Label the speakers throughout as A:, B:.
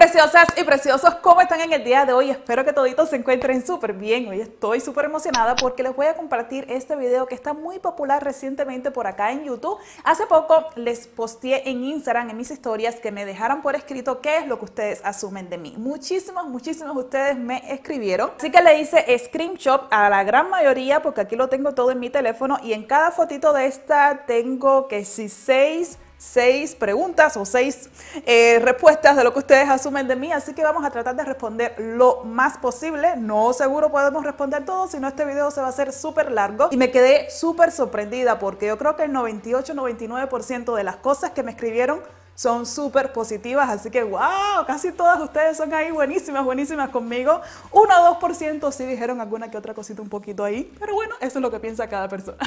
A: Preciosas y preciosos, ¿cómo están en el día de hoy? Espero que toditos se encuentren súper bien. Hoy estoy súper emocionada porque les voy a compartir este video que está muy popular recientemente por acá en YouTube. Hace poco les posteé en Instagram, en mis historias, que me dejaran por escrito qué es lo que ustedes asumen de mí. Muchísimos, muchísimos de ustedes me escribieron. Así que le hice screenshot a la gran mayoría porque aquí lo tengo todo en mi teléfono y en cada fotito de esta tengo que si seis seis preguntas o seis eh, respuestas de lo que ustedes asumen de mí, así que vamos a tratar de responder lo más posible. No seguro podemos responder todo, si no este video se va a hacer súper largo. Y me quedé súper sorprendida porque yo creo que el 98-99% de las cosas que me escribieron son súper positivas, así que wow, casi todas ustedes son ahí buenísimas, buenísimas conmigo. 1 o 2% sí dijeron alguna que otra cosita un poquito ahí, pero bueno, eso es lo que piensa cada persona.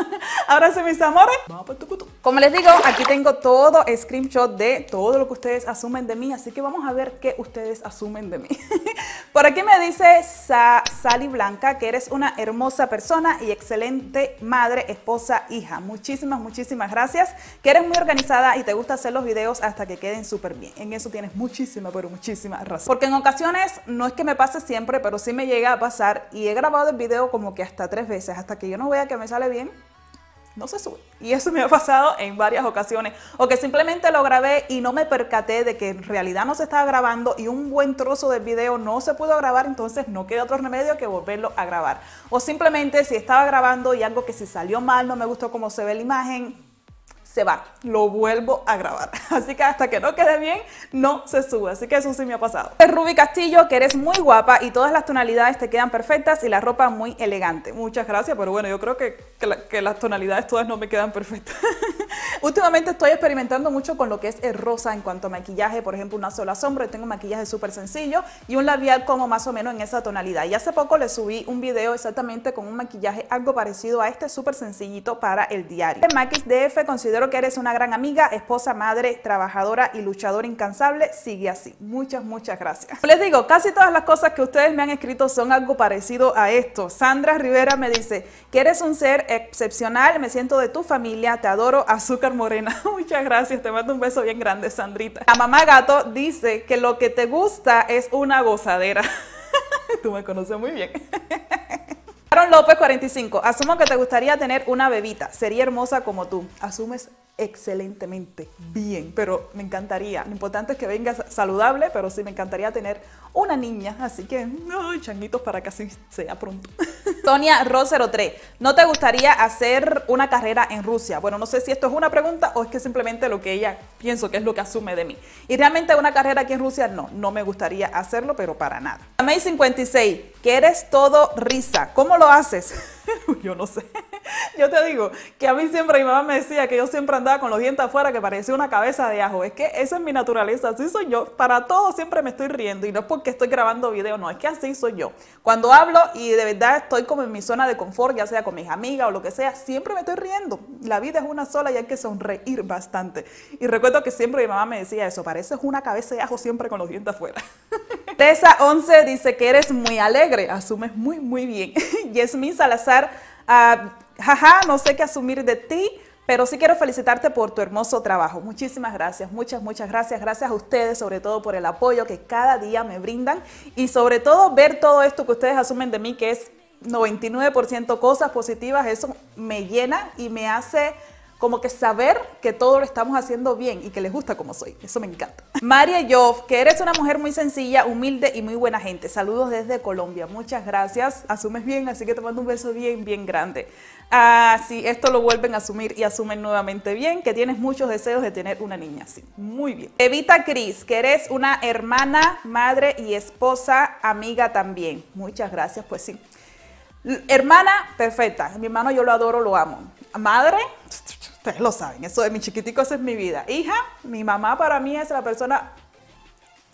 A: Ahora sí, mis amores, vamos por tu. Como les digo, aquí tengo todo screenshot de todo lo que ustedes asumen de mí, así que vamos a ver qué ustedes asumen de mí. por aquí me dice Sally Blanca que eres una hermosa persona y excelente madre, esposa, hija. Muchísimas, muchísimas gracias, que eres muy organizada y te gusta hacer los videos hasta que queden súper bien. En eso tienes muchísima, pero muchísima razón. Porque en ocasiones, no es que me pase siempre, pero sí me llega a pasar y he grabado el video como que hasta tres veces, hasta que yo no vea que me sale bien, no se sube. Y eso me ha pasado en varias ocasiones. O que simplemente lo grabé y no me percaté de que en realidad no se estaba grabando y un buen trozo del video no se pudo grabar, entonces no queda otro remedio que volverlo a grabar. O simplemente si estaba grabando y algo que si salió mal, no me gustó cómo se ve la imagen, se va, lo vuelvo a grabar. Así que hasta que no quede bien, no se sube. Así que eso sí me ha pasado. Ruby Castillo, que eres muy guapa y todas las tonalidades te quedan perfectas y la ropa muy elegante. Muchas gracias, pero bueno, yo creo que, que las tonalidades todas no me quedan perfectas. Últimamente estoy experimentando mucho con lo que es el rosa en cuanto a maquillaje, por ejemplo, una sola sombra, tengo un maquillaje súper sencillo y un labial como más o menos en esa tonalidad. Y hace poco le subí un video exactamente con un maquillaje algo parecido a este, súper sencillito para el diario. Maquis DF, considero que eres una gran amiga, esposa, madre, trabajadora y luchadora incansable. Sigue así. Muchas, muchas gracias. Les digo, casi todas las cosas que ustedes me han escrito son algo parecido a esto. Sandra Rivera me dice que eres un ser excepcional, me siento de tu familia, te adoro, azúcar Morena. Muchas gracias, te mando un beso bien grande, Sandrita. La mamá gato dice que lo que te gusta es una gozadera. Tú me conoces muy bien. Aaron López 45. Asumo que te gustaría tener una bebita. Sería hermosa como tú. Asumes excelentemente bien, pero me encantaría. Lo importante es que venga saludable, pero sí me encantaría tener una niña. Así que, ay, changuitos para que así sea pronto. Sonia Rosero 3. ¿No te gustaría hacer una carrera en Rusia? Bueno, no sé si esto es una pregunta o es que simplemente lo que ella pienso que es lo que asume de mí. Y realmente una carrera aquí en Rusia, no, no me gustaría hacerlo, pero para nada. May 56. Que eres todo risa. ¿Cómo lo haces? yo no sé. Yo te digo que a mí siempre mi mamá me decía que yo siempre andaba con los dientes afuera que parecía una cabeza de ajo. Es que esa es mi naturaleza, así soy yo. Para todo siempre me estoy riendo y no es porque estoy grabando video, no, es que así soy yo. Cuando hablo y de verdad estoy como en mi zona de confort, ya sea con mis amigas o lo que sea, siempre me estoy riendo. La vida es una sola y hay que sonreír bastante. Y recuerdo que siempre mi mamá me decía eso, pareces una cabeza de ajo siempre con los dientes afuera. Tessa 11 dice que eres muy alegre, asumes muy, muy bien. Yesmin Salazar, uh, jaja, no sé qué asumir de ti, pero sí quiero felicitarte por tu hermoso trabajo. Muchísimas gracias, muchas, muchas gracias. Gracias a ustedes, sobre todo por el apoyo que cada día me brindan y sobre todo ver todo esto que ustedes asumen de mí, que es 99% cosas positivas, eso me llena y me hace como que saber que todo lo estamos haciendo bien y que les gusta como soy. Eso me encanta. María Joff, que eres una mujer muy sencilla, humilde y muy buena gente. Saludos desde Colombia. Muchas gracias. Asumes bien, así que te mando un beso bien, bien grande. Ah, sí, esto lo vuelven a asumir y asumen nuevamente bien, que tienes muchos deseos de tener una niña así. Muy bien. Evita Cris, que eres una hermana, madre y esposa, amiga también. Muchas gracias, pues sí. Hermana, perfecta. Mi hermano yo lo adoro, lo amo. Madre, Ustedes lo saben, eso de mi chiquitico, esa es mi vida. Hija, mi mamá para mí es la persona,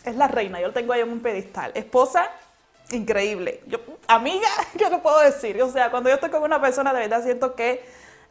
A: es la reina, yo lo tengo ahí en un pedestal. Esposa, increíble. Yo, amiga, ¿qué le puedo decir? O sea, cuando yo estoy con una persona, de verdad siento que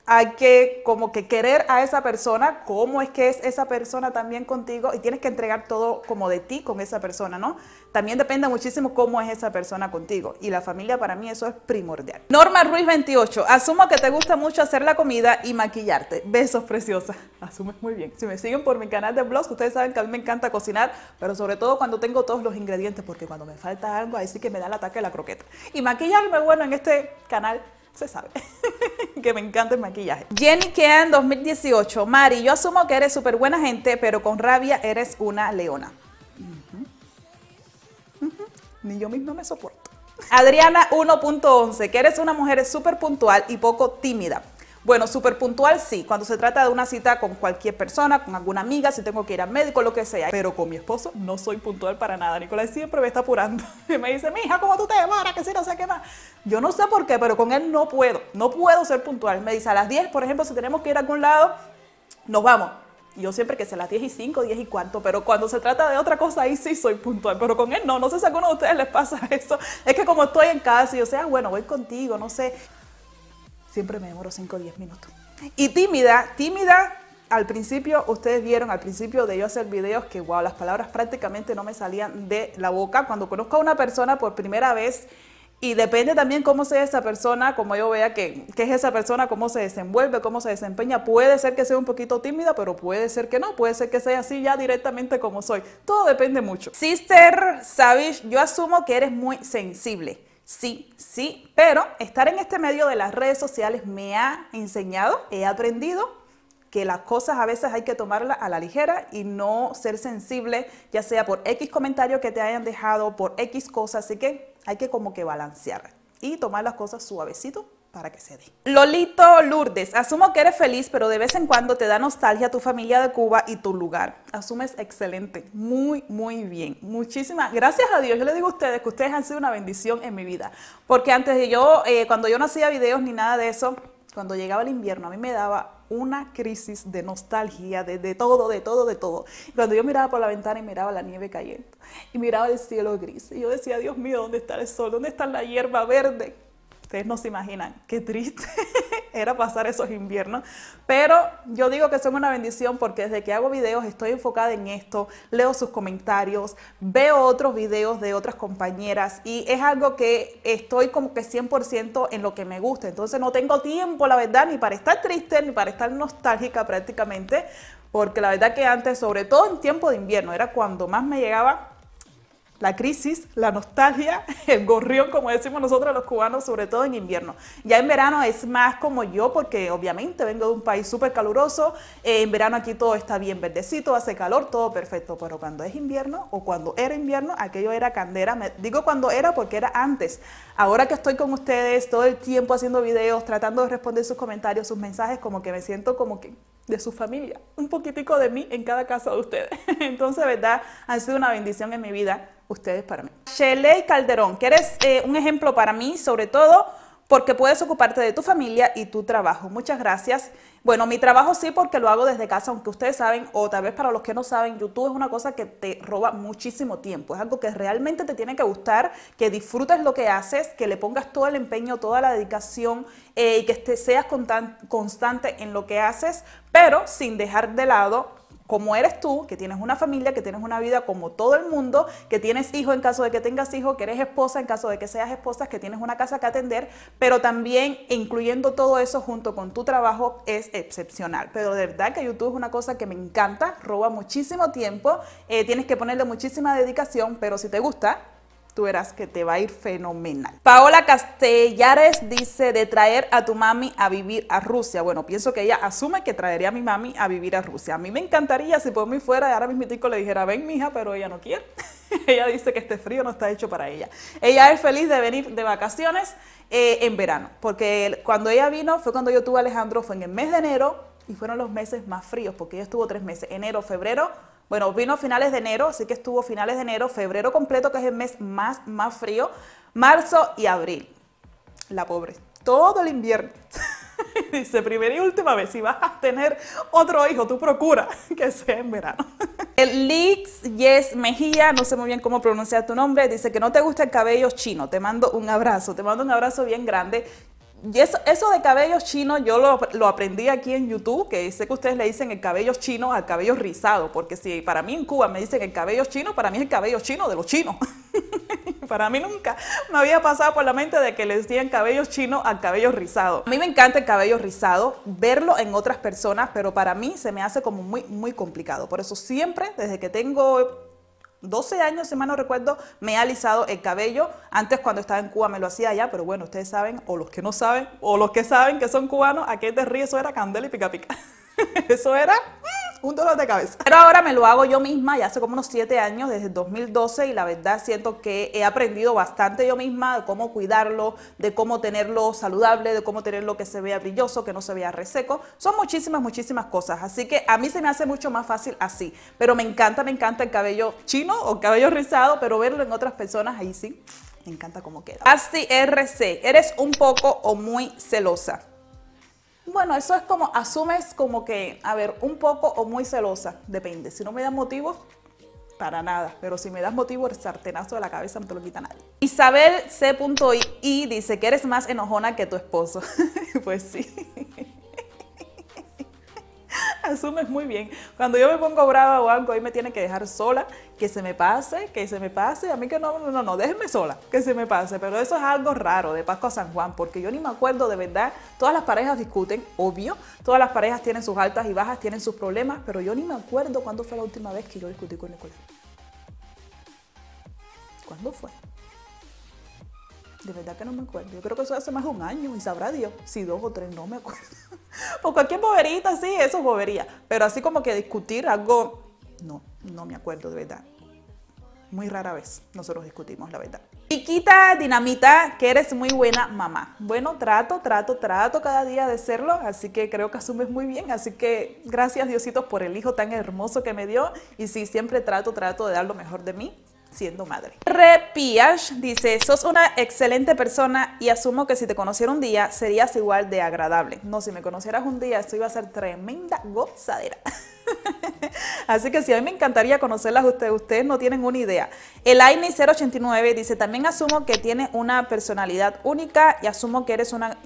A: hay que como que querer a esa persona, cómo es que es esa persona también contigo y tienes que entregar todo como de ti con esa persona, ¿no? También depende muchísimo cómo es esa persona contigo y la familia para mí eso es primordial. Norma Ruiz 28, asumo que te gusta mucho hacer la comida y maquillarte. Besos preciosas. Asumes muy bien. Si me siguen por mi canal de blogs, ustedes saben que a mí me encanta cocinar, pero sobre todo cuando tengo todos los ingredientes, porque cuando me falta algo, ahí sí que me da el ataque de la croqueta. Y maquillarme, bueno, en este canal se sabe que me encanta el maquillaje. Jenny Kean 2018. Mari, yo asumo que eres súper buena gente, pero con rabia eres una leona. Ni yo misma me soporto. Adriana 1.11, que eres una mujer súper puntual y poco tímida. Bueno, súper puntual sí, cuando se trata de una cita con cualquier persona, con alguna amiga, si tengo que ir al médico, lo que sea. Pero con mi esposo no soy puntual para nada. Nicolás siempre me está apurando y me dice, mija, ¿cómo tú te demoras? Que si no sé qué más. Yo no sé por qué, pero con él no puedo. No puedo ser puntual. Me dice a las 10, por ejemplo, si tenemos que ir a algún lado, nos vamos. Yo siempre que sé las 10 y 5, 10 y cuarto, pero cuando se trata de otra cosa, ahí sí soy puntual. Pero con él no, no sé si a alguno de ustedes les pasa eso. Es que como estoy en casa y yo sea, bueno, voy contigo, no sé siempre me demoro 5 o 10 minutos. Y tímida, tímida, al principio, ustedes vieron al principio de yo hacer videos que, wow, las palabras prácticamente no me salían de la boca. Cuando conozco a una persona por primera vez, y depende también cómo sea esa persona, como yo vea que, que, es esa persona, cómo se desenvuelve, cómo se desempeña. Puede ser que sea un poquito tímida, pero puede ser que no. Puede ser que sea así ya directamente como soy. Todo depende mucho. Sister Savish, yo asumo que eres muy sensible. Sí, sí, pero estar en este medio de las redes sociales me ha enseñado, he aprendido que las cosas a veces hay que tomarlas a la ligera y no ser sensible, ya sea por X comentario que te hayan dejado, por X cosas, así que hay que como que balancear y tomar las cosas suavecito para que se dé. Lolito Lourdes, asumo que eres feliz, pero de vez en cuando te da nostalgia tu familia de Cuba y tu lugar. Asumes excelente, muy, muy bien. Muchísimas, gracias a Dios. Yo le digo a ustedes que ustedes han sido una bendición en mi vida. Porque antes de yo, eh, cuando yo no hacía videos ni nada de eso, cuando llegaba el invierno, a mí me daba una crisis de nostalgia, de, de, todo, de todo, de todo. Cuando yo miraba por la ventana y miraba la nieve cayendo, y miraba el cielo gris, y yo decía, Dios mío, ¿dónde está el sol? ¿Dónde está la hierba verde? Ustedes no se imaginan qué triste era pasar esos inviernos. Pero yo digo que son una bendición porque desde que hago videos estoy enfocada en esto, leo sus comentarios, veo otros videos de otras compañeras y es algo que estoy como que 100% en lo que me gusta. Entonces no tengo tiempo, la verdad, ni para estar triste, ni para estar nostálgica prácticamente. Porque la verdad que antes, sobre todo en tiempo de invierno, era cuando más me llegaba la crisis, la nostalgia, el gorrión, como decimos nosotros los cubanos, sobre todo en invierno. Ya en verano es más como yo, porque obviamente vengo de un país súper caluroso, eh, en verano aquí todo está bien verdecito, hace calor, todo perfecto, pero cuando es invierno o cuando era invierno, aquello era candera, me, digo cuando era porque era antes. Ahora que estoy con ustedes todo el tiempo haciendo videos, tratando de responder sus comentarios, sus mensajes, como que me siento como que de su familia, un poquitico de mí en cada casa de ustedes. Entonces, verdad, han sido una bendición en mi vida ustedes para mí. Shelley Calderón, que eres eh, un ejemplo para mí, sobre todo porque puedes ocuparte de tu familia y tu trabajo. Muchas gracias. Bueno, mi trabajo sí porque lo hago desde casa, aunque ustedes saben, o tal vez para los que no saben, YouTube es una cosa que te roba muchísimo tiempo. Es algo que realmente te tiene que gustar, que disfrutes lo que haces, que le pongas todo el empeño, toda la dedicación eh, y que seas constante en lo que haces, pero sin dejar de lado como eres tú, que tienes una familia, que tienes una vida como todo el mundo, que tienes hijos en caso de que tengas hijos, que eres esposa en caso de que seas esposa, que tienes una casa que atender, pero también incluyendo todo eso junto con tu trabajo es excepcional. Pero de verdad que YouTube es una cosa que me encanta, roba muchísimo tiempo, eh, tienes que ponerle muchísima dedicación, pero si te gusta, tú verás que te va a ir fenomenal. Paola Castellares dice de traer a tu mami a vivir a Rusia. Bueno, pienso que ella asume que traería a mi mami a vivir a Rusia. A mí me encantaría si por mí fuera ahora mismo le dijera, ven mija, pero ella no quiere. ella dice que este frío no está hecho para ella. Ella es feliz de venir de vacaciones eh, en verano, porque cuando ella vino fue cuando yo tuve Alejandro, fue en el mes de enero y fueron los meses más fríos, porque ella estuvo tres meses, enero, febrero, bueno, vino a finales de enero, así que estuvo finales de enero, febrero completo, que es el mes más, más frío, marzo y abril. La pobre, todo el invierno. Dice, primera y última vez, si vas a tener otro hijo, tú procura que sea en verano. El Lix Yes Mejía, no sé muy bien cómo pronunciar tu nombre, dice que no te gusta el cabello chino. Te mando un abrazo, te mando un abrazo bien grande. Y eso, de cabellos chinos yo lo, lo, aprendí aquí en YouTube, que sé que ustedes le dicen el cabello chino al cabello rizado, porque si para mí en Cuba me dicen el cabello chino, para mí es el cabello chino de los chinos. para mí nunca me había pasado por la mente de que le decían cabello chino al cabello rizado. A mí me encanta el cabello rizado, verlo en otras personas, pero para mí se me hace como muy, muy complicado. Por eso siempre, desde que tengo 12 años, si mal no recuerdo, me he alisado el cabello. Antes cuando estaba en Cuba me lo hacía allá, pero bueno, ustedes saben, o los que no saben, o los que saben que son cubanos, aquel de río, eso era candela y pica pica. eso era un dolor de cabeza. Pero ahora me lo hago yo misma, ya hace como unos 7 años, desde 2012, y la verdad siento que he aprendido bastante yo misma de cómo cuidarlo, de cómo tenerlo saludable, de cómo tenerlo que se vea brilloso, que no se vea reseco. Son muchísimas, muchísimas cosas. Así que a mí se me hace mucho más fácil así. Pero me encanta, me encanta el cabello chino o cabello rizado, pero verlo en otras personas, ahí sí, me encanta cómo queda. Así RC, eres un poco o muy celosa. Bueno, eso es como, asumes como que, a ver, un poco o muy celosa, depende. Si no me das motivos, para nada. Pero si me das motivo, el sartenazo de la cabeza no te lo quita nadie. Isabel C.I dice que eres más enojona que tu esposo. pues sí asumes muy bien. Cuando yo me pongo brava o algo, ahí me tiene que dejar sola, que se me pase, que se me pase. A mí que no, no, no, déjenme sola, que se me pase. Pero eso es algo raro de Pascua San Juan, porque yo ni me acuerdo de verdad. Todas las parejas discuten, obvio. Todas las parejas tienen sus altas y bajas, tienen sus problemas, pero yo ni me acuerdo cuándo fue la última vez que yo discutí con Nicolás. ¿Cuándo fue? De verdad que no me acuerdo. Yo creo que eso hace más de un año y sabrá Dios. Si dos o tres, no me acuerdo. o cualquier boberita, sí, eso es bobería. Pero así como que discutir algo, no, no me acuerdo de verdad. Muy rara vez nosotros discutimos, la verdad. Chiquita Dinamita, que eres muy buena mamá. Bueno, trato, trato, trato cada día de serlo, así que creo que asumes muy bien. Así que gracias Diosito por el hijo tan hermoso que me dio. Y sí, siempre trato, trato de dar lo mejor de mí siendo madre. Repiash dice, sos una excelente persona y asumo que si te conociera un día serías igual de agradable. No, si me conocieras un día esto iba a ser tremenda gozadera. Así que sí, a mí me encantaría conocerlas ustedes, ustedes no tienen una idea. El Aini 089 dice, también asumo que tiene una personalidad única y asumo que eres una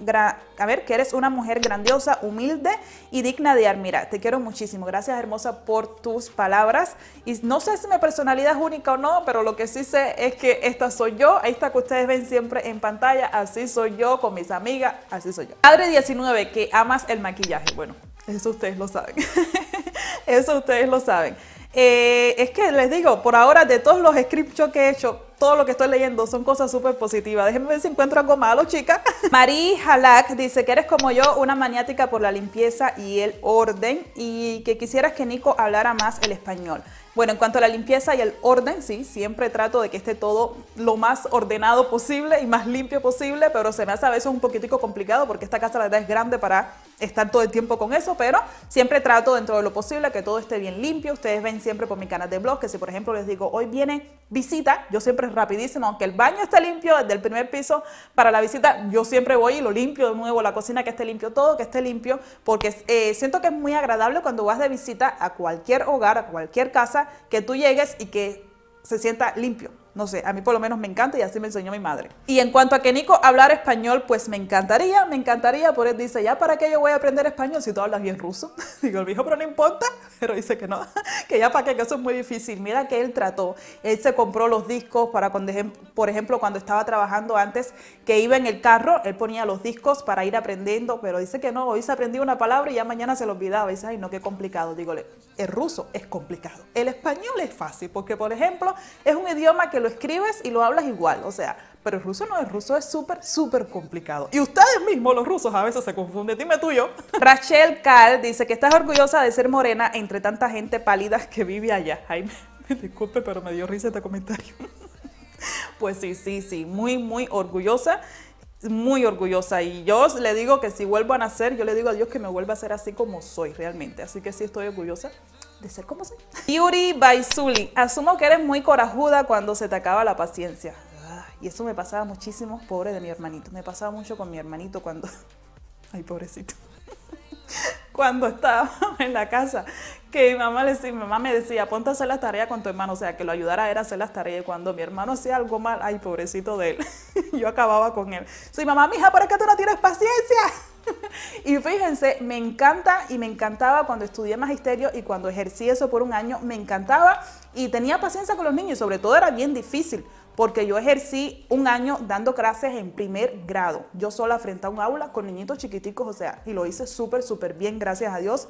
A: a ver, que eres una mujer grandiosa, humilde y digna de admirar. Te quiero muchísimo. Gracias, hermosa, por tus palabras. Y no sé si mi personalidad es única o no, pero lo que sí sé es que esta soy yo, esta que ustedes ven siempre en pantalla, así soy yo con mis amigas, así soy yo. Padre 19, que amas el maquillaje. Bueno, eso ustedes lo saben. Eso ustedes lo saben. Eh, es que les digo, por ahora de todos los scripts que he hecho, todo lo que estoy leyendo son cosas súper positivas. Déjenme ver si encuentro algo malo, chica. Marie Halak dice que eres como yo, una maniática por la limpieza y el orden y que quisieras que Nico hablara más el español. Bueno, en cuanto a la limpieza y el orden, sí, siempre trato de que esté todo lo más ordenado posible y más limpio posible, pero se me hace a veces un poquitico complicado porque esta casa la verdad es grande para estar todo el tiempo con eso, pero siempre trato dentro de lo posible que todo esté bien limpio. Ustedes ven siempre por mi canal de blog que si por ejemplo les digo hoy viene visita, yo siempre rapidísimo, aunque el baño esté limpio desde el primer piso para la visita, yo siempre voy y lo limpio de nuevo, la cocina que esté limpio, todo que esté limpio, porque eh, siento que es muy agradable cuando vas de visita a cualquier hogar, a cualquier casa, que tú llegues y que se sienta limpio. No sé, a mí por lo menos me encanta y así me enseñó mi madre. Y en cuanto a que Nico hablar español, pues me encantaría, me encantaría, por él dice, ya para qué yo voy a aprender español si tú hablas bien ruso. Digo, el viejo, pero no importa, pero dice que no, que ya para qué, que eso es muy difícil. Mira que él trató, él se compró los discos para cuando, por ejemplo, cuando estaba trabajando antes, que iba en el carro, él ponía los discos para ir aprendiendo, pero dice que no, hoy se aprendió una palabra y ya mañana se lo olvidaba. Dice, ay, no, qué complicado. Dígole, el ruso es complicado, el español es fácil, porque por ejemplo, es un idioma que lo escribes y lo hablas igual, o sea, pero el ruso no, el ruso es súper, súper complicado. Y ustedes mismos, los rusos, a veces se confunden. Dime tuyo. Rachel Cal dice que estás orgullosa de ser morena entre tanta gente pálida que vive allá. Ay, me, disculpe, pero me dio risa este comentario. pues sí, sí, sí, muy, muy orgullosa muy orgullosa y yo le digo que si vuelvo a nacer, yo le digo a Dios que me vuelva a ser así como soy realmente. Así que sí estoy orgullosa de ser como soy. Yuri Baisuli, asumo que eres muy corajuda cuando se te acaba la paciencia. Y eso me pasaba muchísimo, pobre de mi hermanito. Me pasaba mucho con mi hermanito cuando... Ay, pobrecito. cuando estaba en la casa, que mi mamá, le, mi mamá me decía, ponte a hacer las tareas con tu hermano, o sea, que lo ayudara a él a hacer las tareas. Y cuando mi hermano hacía algo mal, ay, pobrecito de él, yo acababa con él. Soy mamá, mija, ¿por qué tú no tienes paciencia? y fíjense, me encanta y me encantaba cuando estudié magisterio y cuando ejercí eso por un año, me encantaba y tenía paciencia con los niños, sobre todo era bien difícil porque yo ejercí un año dando clases en primer grado, yo sola frente a un aula con niñitos chiquiticos, o sea, y lo hice súper, súper bien, gracias a Dios,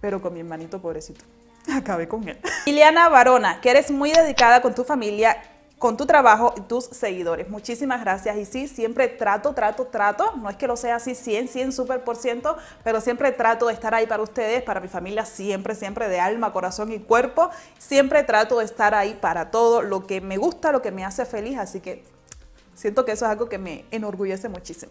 A: pero con mi hermanito pobrecito. Acabé con él. Liliana Barona, que eres muy dedicada con tu familia con tu trabajo y tus seguidores. Muchísimas gracias. Y sí, siempre trato, trato, trato. No es que lo sea así 100, 100, súper por ciento, pero siempre trato de estar ahí para ustedes, para mi familia, siempre, siempre de alma, corazón y cuerpo. Siempre trato de estar ahí para todo lo que me gusta, lo que me hace feliz. Así que Siento que eso es algo que me enorgullece muchísimo.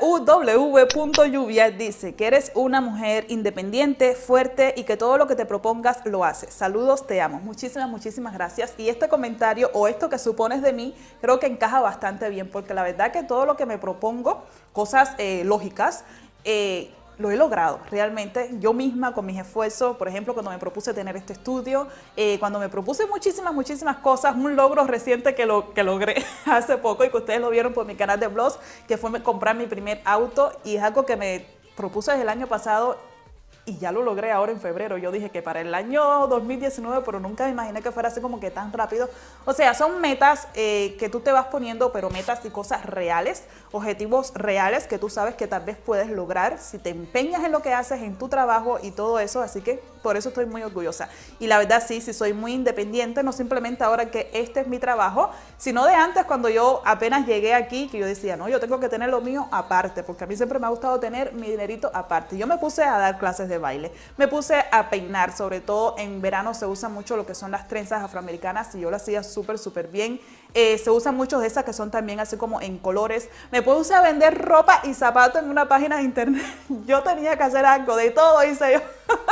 A: www.lluvia dice que eres una mujer independiente, fuerte y que todo lo que te propongas lo haces. Saludos, te amo. Muchísimas, muchísimas gracias. Y este comentario o esto que supones de mí creo que encaja bastante bien porque la verdad que todo lo que me propongo, cosas eh, lógicas, eh, lo he logrado. Realmente yo misma con mis esfuerzos, por ejemplo, cuando me propuse tener este estudio, eh, cuando me propuse muchísimas, muchísimas cosas, un logro reciente que, lo, que logré hace poco y que ustedes lo vieron por mi canal de blogs, que fue comprar mi primer auto y es algo que me propuse desde el año pasado y ya lo logré ahora en febrero. Yo dije que para el año 2019, pero nunca me imaginé que fuera así como que tan rápido. O sea, son metas eh, que tú te vas poniendo, pero metas y cosas reales, objetivos reales que tú sabes que tal vez puedes lograr si te empeñas en lo que haces, en tu trabajo y todo eso. Así que por eso estoy muy orgullosa. Y la verdad sí, sí soy muy independiente, no simplemente ahora que este es mi trabajo, sino de antes cuando yo apenas llegué aquí, que yo decía, no, yo tengo que tener lo mío aparte, porque a mí siempre me ha gustado tener mi dinerito aparte. Yo me puse a dar clases de baile. Me puse a peinar, sobre todo en verano se usa mucho lo que son las trenzas afroamericanas y yo lo hacía súper, súper bien. Eh, se usan muchos de esas que son también así como en colores. Me puse a vender ropa y zapatos en una página de internet. Yo tenía que hacer algo, de todo hice yo,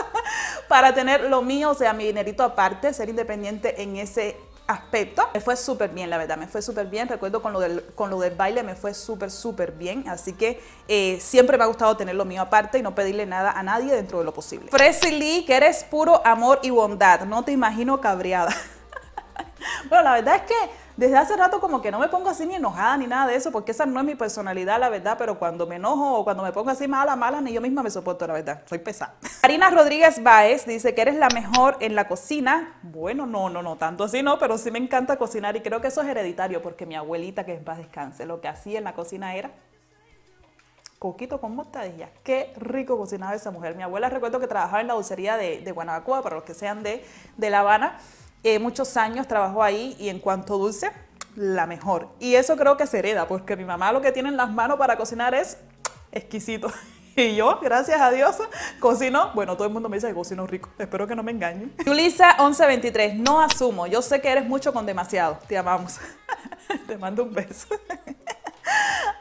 A: para tener lo mío, o sea, mi dinerito aparte, ser independiente en ese aspecto. Me fue súper bien, la verdad, me fue súper bien. Recuerdo con lo del, con lo del baile me fue súper, súper bien. Así que eh, siempre me ha gustado tener lo mío aparte y no pedirle nada a nadie dentro de lo posible. Fresi Lee, que eres puro amor y bondad. No te imagino cabreada. bueno, la verdad es que desde hace rato como que no me pongo así ni enojada ni nada de eso, porque esa no es mi personalidad, la verdad, pero cuando me enojo o cuando me pongo así mala, mala, ni yo misma me soporto, la verdad, soy pesada. Karina Rodríguez Baez dice que eres la mejor en la cocina. Bueno, no, no, no, tanto así no, pero sí me encanta cocinar y creo que eso es hereditario, porque mi abuelita, que en paz descanse, lo que hacía en la cocina era coquito con mostadilla. Qué rico cocinaba esa mujer. Mi abuela recuerdo que trabajaba en la dulcería de, de Guanabacoa, para los que sean de La Habana. Eh, muchos años trabajó ahí y en cuanto dulce, la mejor. Y eso creo que se hereda, porque mi mamá lo que tiene en las manos para cocinar es exquisito. Y yo, gracias a Dios, cocino. Bueno, todo el mundo me dice que cocino rico. Espero que no me engañen. Julisa 1123, no asumo. Yo sé que eres mucho con demasiado. Te amamos. Te mando un beso.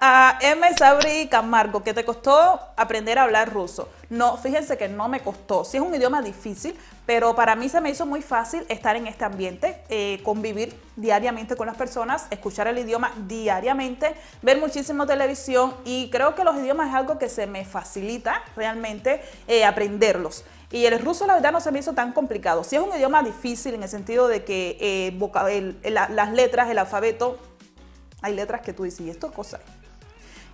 A: A M. Sabri Camargo, que te costó aprender a hablar ruso. No, fíjense que no me costó. Sí es un idioma difícil, pero para mí se me hizo muy fácil estar en este ambiente, eh, convivir diariamente con las personas, escuchar el idioma diariamente, ver muchísimo televisión y creo que los idiomas es algo que se me facilita realmente eh, aprenderlos. Y el ruso la verdad no se me hizo tan complicado. Sí es un idioma difícil en el sentido de que eh, las letras, el alfabeto, hay letras que tú dices, ¿y esto cosa?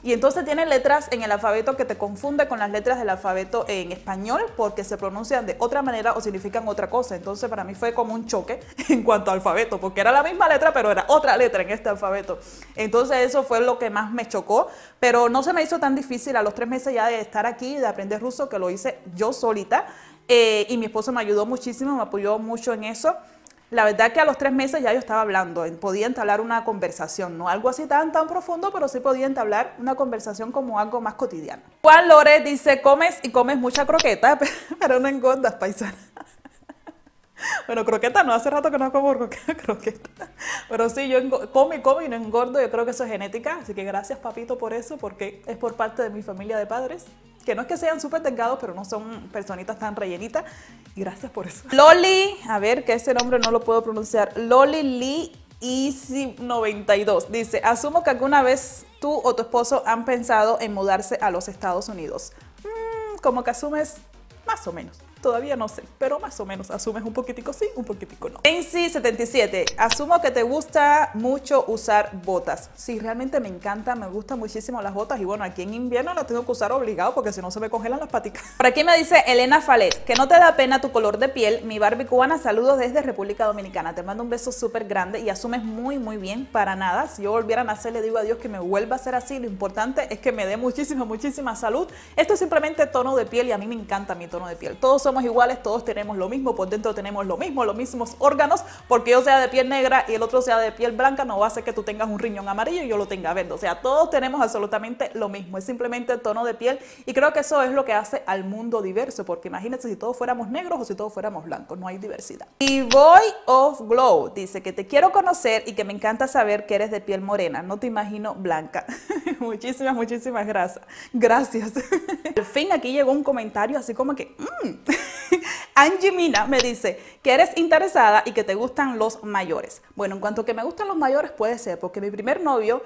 A: Y entonces tiene letras en el alfabeto que te confunde con las letras del alfabeto en español porque se pronuncian de otra manera o significan otra cosa. Entonces para mí fue como un choque en cuanto al alfabeto, porque era la misma letra, pero era otra letra en este alfabeto. Entonces eso fue lo que más me chocó, pero no se me hizo tan difícil a los tres meses ya de estar aquí, de aprender ruso, que lo hice yo solita. Eh, y mi esposo me ayudó muchísimo, me apoyó mucho en eso. La verdad que a los tres meses ya yo estaba hablando, podía entablar una conversación, no algo así tan tan profundo, pero sí podía entablar una conversación como algo más cotidiano. Juan Lore dice, comes y comes mucha croqueta, pero no engordas, paisana. Bueno, croqueta no, hace rato que no como croqueta. Pero sí, yo como y como y no engordo, yo creo que eso es genética, así que gracias papito por eso, porque es por parte de mi familia de padres que no es que sean súper delgados, pero no son personitas tan rellenitas. Y gracias por eso. Loli, a ver, que ese nombre no lo puedo pronunciar. Loli Lee Easy 92 dice, asumo que alguna vez tú o tu esposo han pensado en mudarse a los Estados Unidos. Mm, como que asumes más o menos. Todavía no sé, pero más o menos asumes un poquitico sí, un poquitico no. En sí, 77, asumo que te gusta mucho usar botas. Sí, realmente me encanta, me gustan muchísimo las botas y bueno, aquí en invierno las tengo que usar obligado porque si no se me congelan las patitas. Por aquí me dice Elena Falet, que no te da pena tu color de piel, mi Barbie cubana, saludos desde República Dominicana. Te mando un beso súper grande y asumes muy, muy bien para nada. Si yo volviera a nacer, le digo a Dios que me vuelva a ser así. Lo importante es que me dé muchísima, muchísima salud. Esto es simplemente tono de piel y a mí me encanta mi tono de piel. Todos somos iguales, todos tenemos lo mismo, por dentro tenemos lo mismo, los mismos órganos, porque yo sea de piel negra y el otro sea de piel blanca, no va a hacer que tú tengas un riñón amarillo y yo lo tenga verde. O sea, todos tenemos absolutamente lo mismo, es simplemente el tono de piel y creo que eso es lo que hace al mundo diverso, porque imagínate si todos fuéramos negros o si todos fuéramos blancos, no hay diversidad. Y Boy of Glow dice que te quiero conocer y que me encanta saber que eres de piel morena, no te imagino blanca. muchísimas, muchísimas gracias. Gracias. Al fin aquí llegó un comentario así como que... Mm". Angie Mina me dice que eres interesada y que te gustan los mayores. Bueno, en cuanto a que me gustan los mayores puede ser, porque mi primer novio,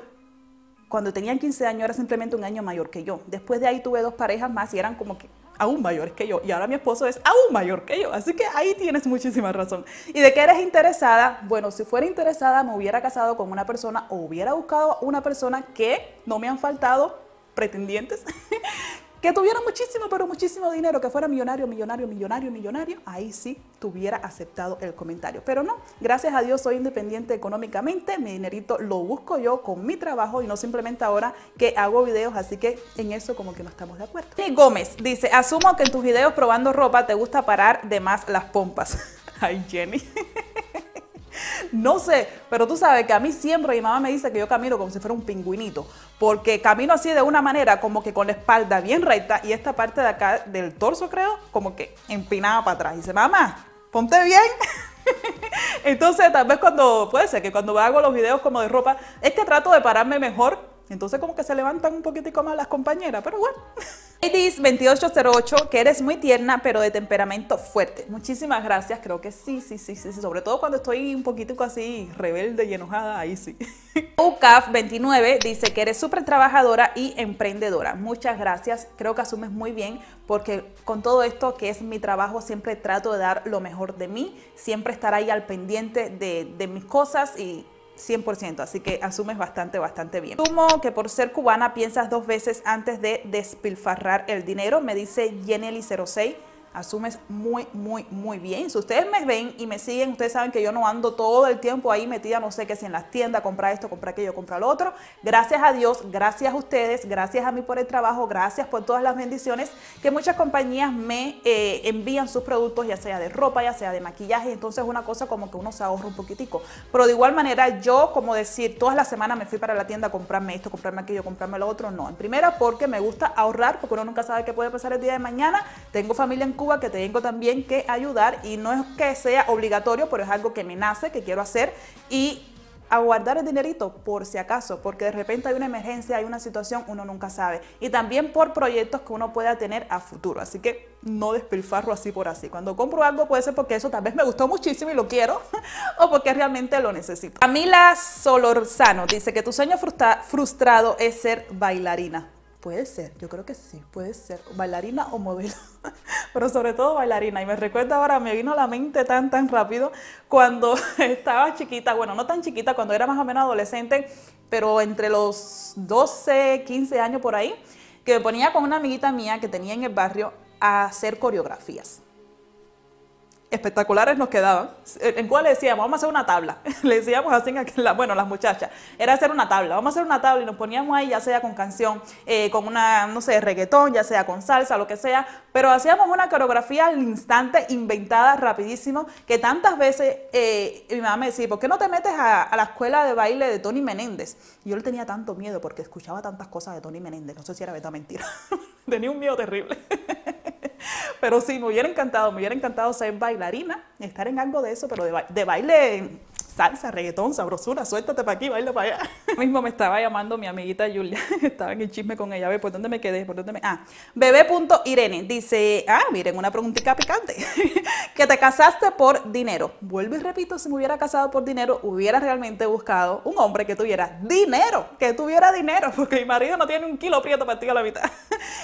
A: cuando tenía 15 años, era simplemente un año mayor que yo. Después de ahí tuve dos parejas más y eran como que aún mayores que yo. Y ahora mi esposo es aún mayor que yo. Así que ahí tienes muchísima razón. ¿Y de qué eres interesada? Bueno, si fuera interesada me hubiera casado con una persona o hubiera buscado una persona que no me han faltado pretendientes que tuviera muchísimo, pero muchísimo dinero, que fuera millonario, millonario, millonario, millonario, ahí sí tuviera aceptado el comentario. Pero no, gracias a Dios soy independiente económicamente, mi dinerito lo busco yo con mi trabajo y no simplemente ahora que hago videos, así que en eso como que no estamos de acuerdo. Y Gómez dice, asumo que en tus videos probando ropa te gusta parar de más las pompas. Ay, Jenny. No sé, pero tú sabes que a mí siempre mi mamá me dice que yo camino como si fuera un pingüinito, porque camino así de una manera como que con la espalda bien recta y esta parte de acá del torso creo como que empinada para atrás. Y dice, mamá, ponte bien. Entonces tal vez cuando, puede ser que cuando hago los videos como de ropa, es que trato de pararme mejor entonces como que se levantan un poquitico más las compañeras, pero bueno. Ladies 2808, que eres muy tierna, pero de temperamento fuerte. Muchísimas gracias, creo que sí, sí, sí, sí, sobre todo cuando estoy un poquitico así rebelde y enojada, ahí sí. UCAF 29 dice que eres súper trabajadora y emprendedora. Muchas gracias, creo que asumes muy bien porque con todo esto que es mi trabajo siempre trato de dar lo mejor de mí, siempre estar ahí al pendiente de, de mis cosas y 100%, así que asumes bastante, bastante bien. Asumo que por ser cubana piensas dos veces antes de despilfarrar el dinero, me dice Jenny06 asumes muy, muy, muy bien. Si ustedes me ven y me siguen, ustedes saben que yo no ando todo el tiempo ahí metida, no sé qué, si en las tiendas, comprar esto, comprar aquello, comprar lo otro. Gracias a Dios, gracias a ustedes, gracias a mí por el trabajo, gracias por todas las bendiciones que muchas compañías me eh, envían sus productos, ya sea de ropa, ya sea de maquillaje. Entonces es una cosa como que uno se ahorra un poquitico. Pero de igual manera, yo, como decir, todas las semanas me fui para la tienda a comprarme esto, comprarme aquello, comprarme lo otro, no. En primera, porque me gusta ahorrar, porque uno nunca sabe qué puede pasar el día de mañana. Tengo familia en Cuba que tengo también que ayudar y no es que sea obligatorio, pero es algo que me nace, que quiero hacer y aguardar el dinerito por si acaso, porque de repente hay una emergencia, hay una situación, uno nunca sabe. Y también por proyectos que uno pueda tener a futuro. Así que no despilfarro así por así. Cuando compro algo puede ser porque eso tal vez me gustó muchísimo y lo quiero, o porque realmente lo necesito. Camila Solorzano dice que tu sueño frustrado es ser bailarina. Puede ser, yo creo que sí, puede ser bailarina o modelo, pero sobre todo bailarina. Y me recuerda ahora, me vino a la mente tan, tan rápido cuando estaba chiquita, bueno, no tan chiquita, cuando era más o menos adolescente, pero entre los 12, 15 años por ahí, que me ponía con una amiguita mía que tenía en el barrio a hacer coreografías espectaculares nos quedaban, en cuál le decíamos, vamos a hacer una tabla, le decíamos así, bueno, las muchachas, era hacer una tabla, vamos a hacer una tabla y nos poníamos ahí, ya sea con canción, eh, con una, no sé, reggaetón, ya sea con salsa, lo que sea, pero hacíamos una coreografía al instante, inventada rapidísimo, que tantas veces eh, mi mamá me decía, ¿por qué no te metes a, la escuela de baile de Tony Menéndez? Yo le tenía tanto miedo porque escuchaba tantas cosas de Tony Menéndez, no sé si era verdad mentira, tenía un miedo terrible. Pero sí, me hubiera encantado, me hubiera encantado ser bailarina, estar en algo de eso, pero de, baile salsa, reggaetón, sabrosura, suéltate para aquí, baila para allá. mismo me estaba llamando mi amiguita Julia, estaba en el chisme con ella, a ver, ¿por dónde me quedé? ¿Por dónde me...? Ah, bebé.irene dice, ah, miren, una preguntita picante, que te casaste por dinero. Vuelvo y repito, si me hubiera casado por dinero, hubiera realmente buscado un hombre que tuviera dinero, que tuviera dinero, porque mi marido no tiene un kilo prieto partido a la mitad.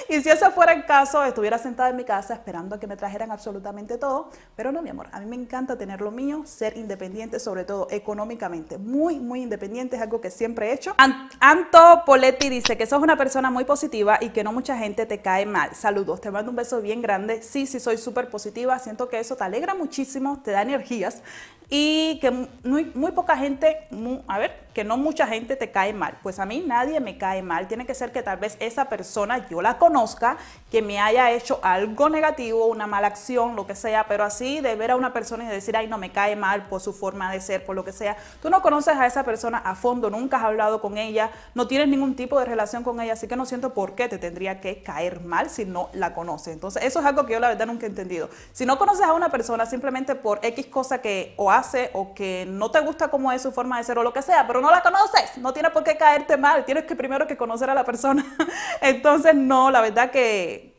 A: y si ese fuera el caso, estuviera sentada en mi casa esperando a que me trajeran absolutamente todo, pero no, mi amor, a mí me encanta tener lo mío, ser independiente, sobre todo económicamente, muy, muy independiente, es algo que siempre he hecho. Anto Poletti dice que sos una persona muy positiva y que no mucha gente te cae mal. Saludos, te mando un beso bien grande. Sí, sí, soy súper positiva, siento que eso te alegra muchísimo, te da energías y que muy, muy poca gente, a ver, que no mucha gente te cae mal. Pues a mí nadie me cae mal. Tiene que ser que tal vez esa persona yo la conozca, que me haya hecho algo negativo, una mala acción, lo que sea, pero así de ver a una persona y decir, ay, no me cae mal por su forma de ser, por lo que sea. Tú no conoces a esa persona a fondo, nunca has hablado con ella, no tienes ningún tipo de relación con ella, así que no siento por qué te tendría que caer mal si no la conoces. Entonces, eso es algo que yo la verdad nunca he entendido. Si no conoces a una persona simplemente por X cosa que o hace o que no te gusta cómo es su forma de ser o lo que sea, pero no la conoces, no tiene por qué caerte mal, tienes que primero que conocer a la persona. Entonces, no, la verdad que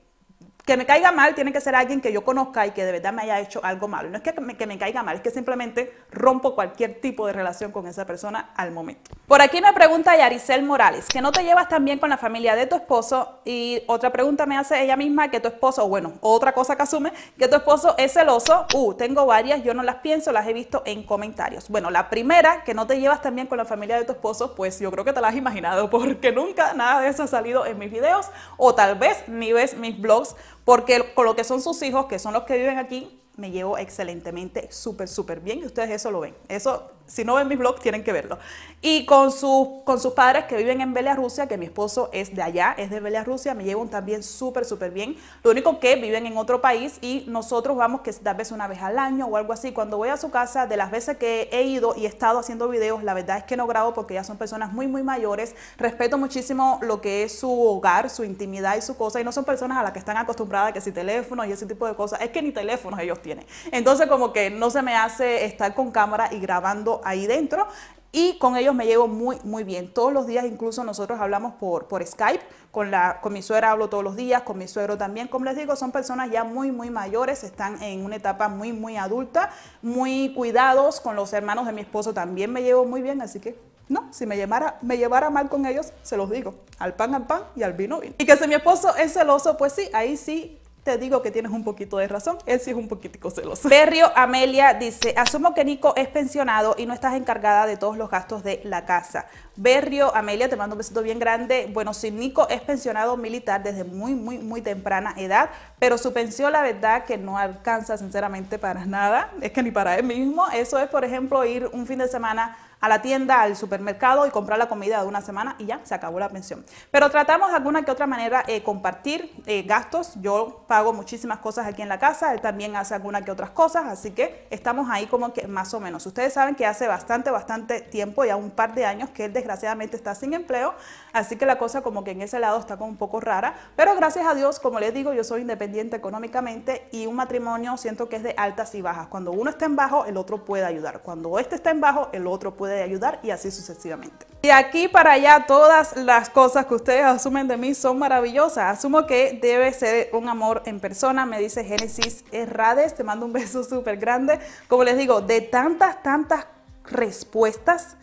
A: que me caiga mal tiene que ser alguien que yo conozca y que de verdad me haya hecho algo malo. No es que me, que me caiga mal, es que simplemente rompo cualquier tipo de relación con esa persona al momento. Por aquí me pregunta Yaricel Morales, que no te llevas tan bien con la familia de tu esposo. Y otra pregunta me hace ella misma, que tu esposo, bueno, otra cosa que asume, que tu esposo es celoso. Uh, tengo varias, yo no las pienso, las he visto en comentarios. Bueno, la primera, que no te llevas tan bien con la familia de tu esposo, pues yo creo que te la has imaginado, porque nunca nada de eso ha salido en mis videos, o tal vez ni ves mis blogs porque con lo que son sus hijos, que son los que viven aquí, me llevo excelentemente, súper, súper bien y ustedes eso lo ven. Eso si no ven mis blogs, tienen que verlo. Y con, sus con sus padres que viven en Bielorrusia, que mi esposo es de allá, es de Bielorrusia, me llevan también súper, súper bien. Lo único que viven en otro país y nosotros vamos que tal vez una vez al año o algo así. Cuando voy a su casa, de las veces que he ido y he estado haciendo videos, la verdad es que no grabo porque ya son personas muy, muy mayores. Respeto muchísimo lo que es su hogar, su intimidad y su cosa. Y no son personas a las que están acostumbradas que si teléfono y ese tipo de cosas. Es que ni teléfonos ellos tienen. Entonces como que no se me hace estar con cámara y grabando ahí dentro y con ellos me llevo muy, muy bien. Todos los días incluso nosotros hablamos por, por Skype, con, la, con mi suegra hablo todos los días, con mi suegro también. Como les digo, son personas ya muy, muy mayores, están en una etapa muy, muy adulta, muy cuidados. Con los hermanos de mi esposo también me llevo muy bien, así que no, si me llevara, me llevara mal con ellos, se los digo, al pan al pan y al vino vino. Y que si mi esposo es celoso, pues sí, ahí sí te digo que tienes un poquito de razón, él sí es un poquitico celoso. Berrio Amelia dice, asumo que Nico es pensionado y no estás encargada de todos los gastos de la casa. Berrio Amelia, te mando un besito bien grande. Bueno, si Nico es pensionado militar desde muy, muy, muy temprana edad, pero su pensión la verdad que no alcanza sinceramente para nada, es que ni para él mismo. Eso es, por ejemplo, ir un fin de semana a la tienda, al supermercado y comprar la comida de una semana y ya se acabó la pensión. Pero tratamos de alguna que otra manera eh, compartir eh, gastos. Yo pago muchísimas cosas aquí en la casa, él también hace alguna que otras cosas, así que estamos ahí como que más o menos. Ustedes saben que hace bastante, bastante tiempo, ya un par de años, que él desgraciadamente está sin empleo, así que la cosa como que en ese lado está como un poco rara, pero gracias a Dios, como les digo, yo soy independiente económicamente y un matrimonio siento que es de altas y bajas. Cuando uno está en bajo, el otro puede ayudar. Cuando este está en bajo, el otro puede de ayudar y así sucesivamente. De aquí para allá, todas las cosas que ustedes asumen de mí son maravillosas. Asumo que debe ser un amor en persona, me dice Génesis Herrades, te mando un beso súper grande. Como les digo, de tantas, tantas respuestas,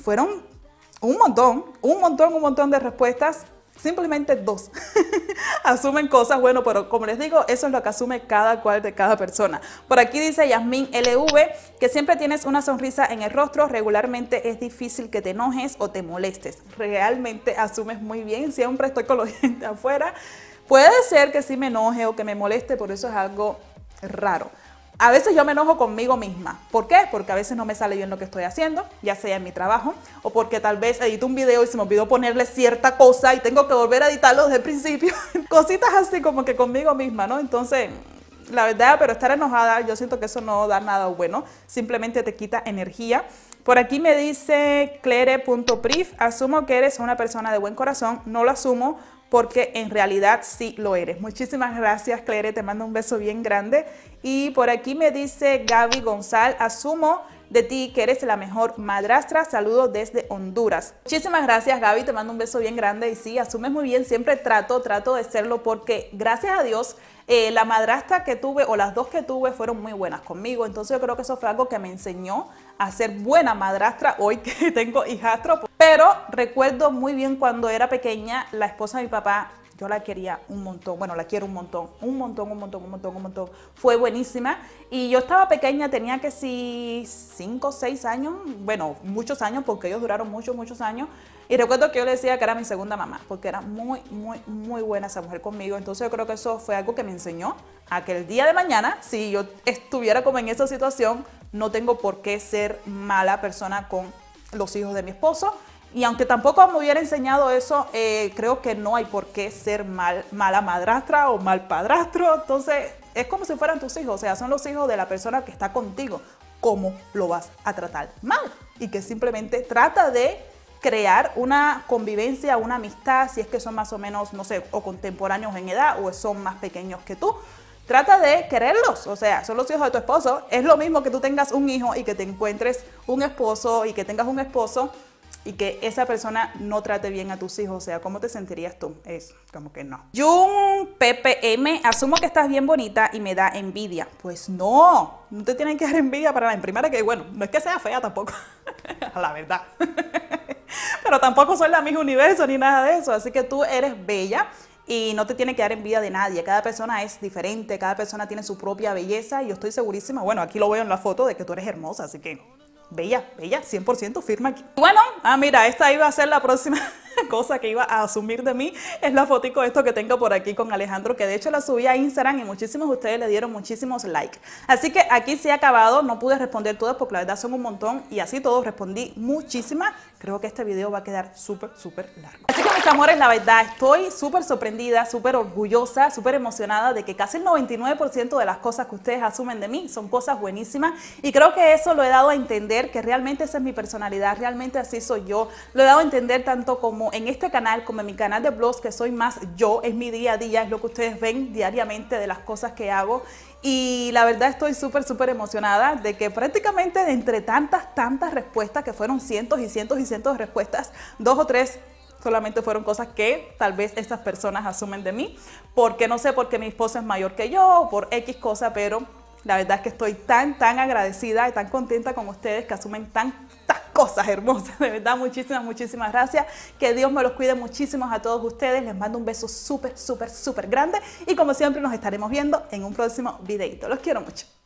A: fueron un montón, un montón, un montón de respuestas Simplemente dos. Asumen cosas, bueno, pero como les digo, eso es lo que asume cada cual de cada persona. Por aquí dice Yasmín LV que siempre tienes una sonrisa en el rostro, regularmente es difícil que te enojes o te molestes. Realmente asumes muy bien, siempre estoy con los dientes afuera. Puede ser que sí me enoje o que me moleste, por eso es algo raro. A veces yo me enojo conmigo misma. ¿Por qué? Porque a veces no me sale bien lo que estoy haciendo, ya sea en mi trabajo, o porque tal vez edito un video y se me olvidó ponerle cierta cosa y tengo que volver a editarlo desde el principio. Cositas así como que conmigo misma, ¿no? Entonces, la verdad, pero estar enojada, yo siento que eso no da nada bueno, simplemente te quita energía. Por aquí me dice clere.prif, asumo que eres una persona de buen corazón, no lo asumo porque en realidad sí lo eres. Muchísimas gracias, Claire, te mando un beso bien grande. Y por aquí me dice Gaby González, asumo de ti que eres la mejor madrastra. Saludos desde Honduras. Muchísimas gracias Gaby, te mando un beso bien grande y sí, asumes muy bien, siempre trato, trato de serlo porque gracias a Dios eh, la madrastra que tuve o las dos que tuve fueron muy buenas conmigo. Entonces yo creo que eso fue algo que me enseñó a ser buena madrastra hoy que tengo hijastro. Pero recuerdo muy bien cuando era pequeña, la esposa de mi papá yo la quería un montón, bueno, la quiero un montón, un montón, un montón, un montón, un montón. Fue buenísima. Y yo estaba pequeña, tenía que si 5 o 6 años, bueno, muchos años, porque ellos duraron muchos, muchos años. Y recuerdo que yo le decía que era mi segunda mamá, porque era muy, muy, muy buena esa mujer conmigo. Entonces yo creo que eso fue algo que me enseñó a que el día de mañana, si yo estuviera como en esa situación, no tengo por qué ser mala persona con los hijos de mi esposo y aunque tampoco me hubiera enseñado eso, eh, creo que no hay por qué ser mal, mala madrastra o mal padrastro. Entonces, es como si fueran tus hijos, o sea, son los hijos de la persona que está contigo. ¿Cómo lo vas a tratar mal? Y que simplemente trata de crear una convivencia, una amistad, si es que son más o menos, no sé, o contemporáneos en edad o son más pequeños que tú. Trata de quererlos, o sea, son los hijos de tu esposo. Es lo mismo que tú tengas un hijo y que te encuentres un esposo y que tengas un esposo y que esa persona no trate bien a tus hijos, o sea, ¿cómo te sentirías tú? Es como que no. Jun PPM, asumo que estás bien bonita y me da envidia. Pues no, no te tienen que dar envidia para la en primera que, bueno, no es que sea fea tampoco, la verdad. Pero tampoco soy la misma universo ni nada de eso, así que tú eres bella y no te tiene que dar envidia de nadie. Cada persona es diferente, cada persona tiene su propia belleza y yo estoy segurísima, bueno, aquí lo veo en la foto de que tú eres hermosa, así que bella, bella, 100% firma aquí. Bueno, ah, mira, esta iba a ser la próxima cosa que iba a asumir de mí. Es la fotico esto que tengo por aquí con Alejandro, que de hecho la subí a Instagram y muchísimos de ustedes le dieron muchísimos likes. Así que aquí se ha acabado, no pude responder todas porque la verdad son un montón y así todos respondí muchísimas. Creo que este video va a quedar súper, súper largo. Así que amores, la verdad, estoy súper sorprendida, súper orgullosa, súper emocionada de que casi el 99% de las cosas que ustedes asumen de mí son cosas buenísimas y creo que eso lo he dado a entender que realmente esa es mi personalidad, realmente así soy yo. Lo he dado a entender tanto como en este canal, como en mi canal de blogs, que soy más yo, es mi día a día, es lo que ustedes ven diariamente de las cosas que hago y la verdad estoy súper, súper emocionada de que prácticamente de entre tantas, tantas respuestas, que fueron cientos y cientos y cientos de respuestas, dos o tres solamente fueron cosas que tal vez estas personas asumen de mí, porque no sé, porque mi esposo es mayor que yo, por X cosa, pero la verdad es que estoy tan, tan agradecida y tan contenta con ustedes que asumen tantas cosas hermosas. De verdad, muchísimas, muchísimas gracias. Que Dios me los cuide muchísimo a todos ustedes. Les mando un beso súper, súper, súper grande. Y como siempre, nos estaremos viendo en un próximo videito. Los quiero mucho.